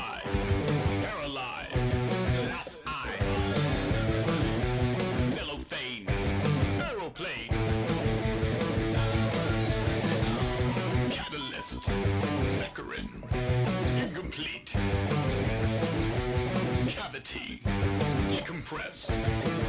Paralyzed. Paralyzed. Glass eye. Cellophane. Aeroplane. Catalyst. Saccharin. Incomplete. Cavity. Decompress.